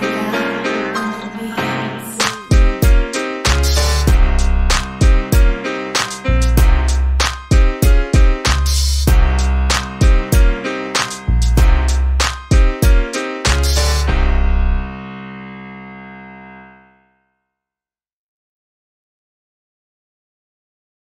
Yeah.